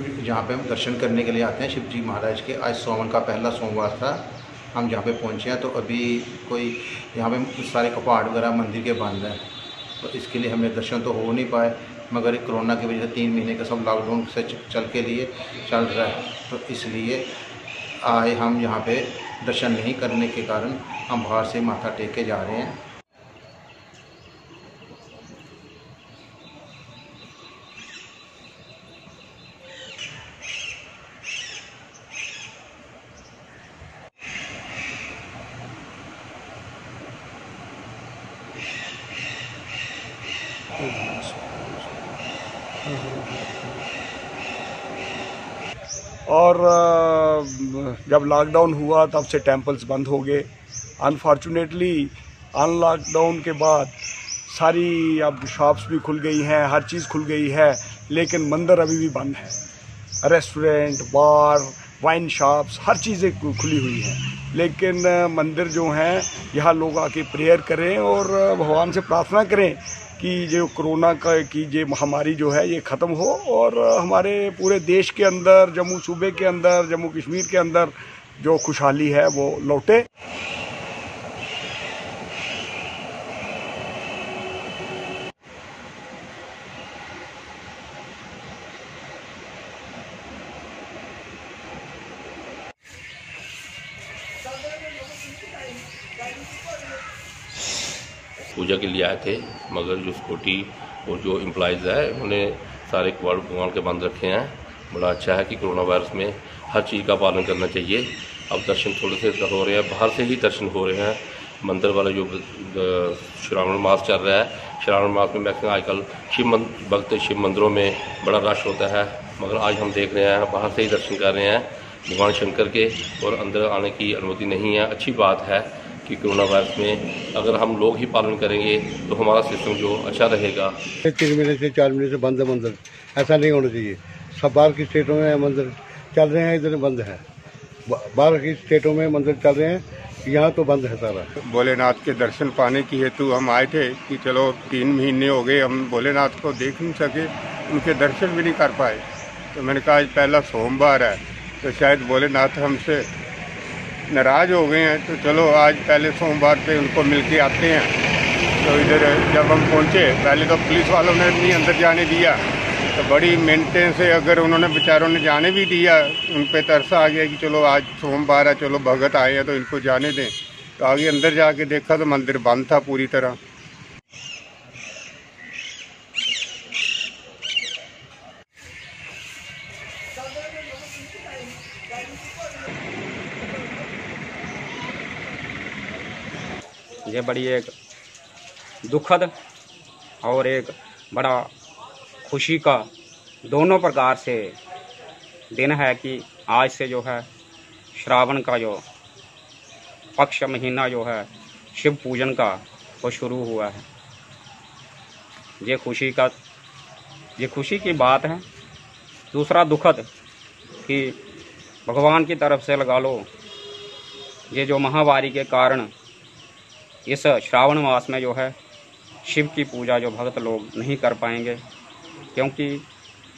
जहाँ पे हम दर्शन करने के लिए आते हैं शिव जी महाराज के आज सोमन का पहला सोमवार था। हम जहाँ पे पहुँचे हैं तो अभी कोई यहाँ पे सारे कपाट वगैरह मंदिर के बंद हैं। तो इसके लिए हमें दर्शन तो हो नहीं पाए, मगर कोरोना की वजह से तीन महीने का सब लॉकडाउन से चल के लिए चल रहा है। तो इसलिए आए हम यहाँ पे दर्शन नहीं करने के कारण हम बाहर से माथा टेक के जा रहे हैं। और जब लॉकडाउन हुआ, तब से टेंपल्स बंद हो गए। अनफॉर्चुनेटली अनलॉकडाउन के बाद सारी अब शॉप्स भी खुल गई हैं, हर चीज़ खुल गई है, लेकिन मंदिर अभी भी बंद है। रेस्टोरेंट बार वाइन शॉप्स हर चीज़ें खुली हुई हैं। लेकिन मंदिर जो हैं, यहाँ लोग आके प्रेयर करें और भगवान से प्रार्थना करें कि जो कोरोना का की ये महामारी जो है, ये ख़त्म हो और हमारे पूरे देश के अंदर, जम्मू सूबे के अंदर, जम्मू कश्मीर के अंदर जो खुशहाली है, वो लौटे। पूजा के लिए आए थे, मगर जो सिक्योरिटी और जो एम्प्लॉयज़ है, उन्होंने सारे कवाड़ भगवान के बंद रखे हैं। बड़ा अच्छा है कि कोरोना वायरस में हर चीज़ का पालन करना चाहिए। अब दर्शन थोड़े से हो रहे हैं, बाहर से ही दर्शन हो रहे हैं। मंदिर वाला जो श्रावण मास चल रहा है, श्रावण मास में मैक्सिमम आजकल शिव भक्त शिव मंदिरों में बड़ा रश होता है। मगर आज हम देख रहे हैं, बाहर से ही दर्शन कर रहे हैं। भगवान शंकर के और अंदर आने की अनुमति नहीं है। अच्छी बात है। कि कोरोना वायरस में अगर हम लोग ही पालन करेंगे तो हमारा सिस्टम जो अच्छा रहेगा। तीन महीने से चार महीने से बंद है मंदिर। ऐसा नहीं होना चाहिए। सब बाहर की स्टेटों में मंदिर चल रहे हैं इधर बंद है। बाहर की स्टेटों में मंदिर चल रहे हैं यहाँ तो बंद है सारा। भोलेनाथ के दर्शन पाने की हेतु हम आए थे कि चलो तीन महीने हो गए हम भोलेनाथ को देख नहीं सके उनके दर्शन भी नहीं कर पाए। तो मैंने कहा आज पहला सोमवार है। तो शायद भोलेनाथ हमसे नाराज़ हो गए हैं तो चलो आज पहले सोमवार पे उनको मिल के आते हैं। तो इधर जब हम पहुँचे, पहले तो पुलिस वालों ने भी अंदर जाने दिया। तो बड़ी मेंटेन से अगर उन्होंने बेचारों ने जाने भी दिया, उन पर तरसा आ गया कि चलो आज सोमवार है, चलो भगत आए हैं तो इनको जाने दें। तो आगे अंदर जाके देखा तो मंदिर बंद था पूरी तरह। ये बड़ी एक दुखद और एक बड़ा खुशी का दोनों प्रकार से दिन है कि आज से जो है श्रावण का जो पक्ष महीना जो है शिव पूजन का वो शुरू हुआ है। ये खुशी का, ये खुशी की बात है। दूसरा दुखद कि भगवान की तरफ़ से लगा लो। ये जो महावारी के कारण इस श्रावण मास में जो है शिव की पूजा जो भक्त लोग नहीं कर पाएँगे, क्योंकि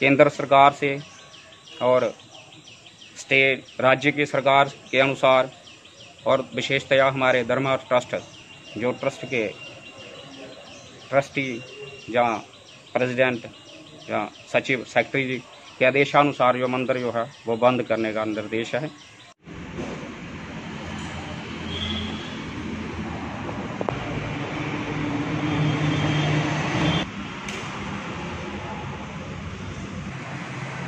केंद्र सरकार से और स्टेट राज्य की सरकार के अनुसार और विशेषतया हमारे धर्म ट्रस्ट, जो ट्रस्ट के ट्रस्टी या प्रेसिडेंट या सचिव, सेक्रेटरी जी के आदेशानुसार जो मंदिर जो है, वो बंद करने का निर्देश है।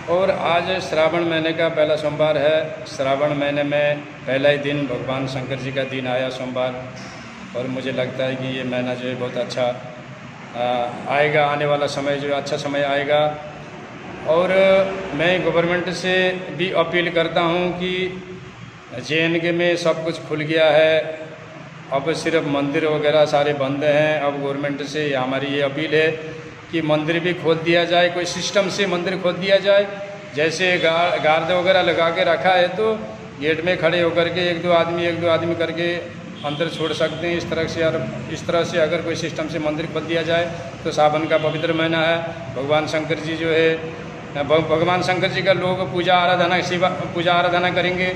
और आज श्रावण महीने का पहला सोमवार है। श्रावण महीने में पहला ही दिन भगवान शंकर जी का दिन आया सोमवार। और मुझे लगता है कि ये महीना जो है बहुत अच्छा आएगा, आने वाला समय जो अच्छा समय आएगा। और मैं गवर्नमेंट से भी अपील करता हूँ कि जे में सब कुछ खुल गया है। अब सिर्फ़ मंदिर वगैरह सारे बंद हैं। अब गवर्नमेंट से हमारी ये अपील है कि मंदिर भी खोल दिया जाए, कोई सिस्टम से मंदिर खोल दिया जाए। जैसे गार्ड वगैरह लगा के रखा है तो गेट में खड़े होकर के एक दो आदमी, एक दो आदमी करके अंदर छोड़ सकते हैं। इस तरह से यार इस तरह से अगर कोई सिस्टम से मंदिर खोल दिया जाए तो सावन का पवित्र महीना है। भगवान शंकर जी जो है भगवान शंकर जी का लोग पूजा आराधना सेवा पूजा आराधना करेंगे।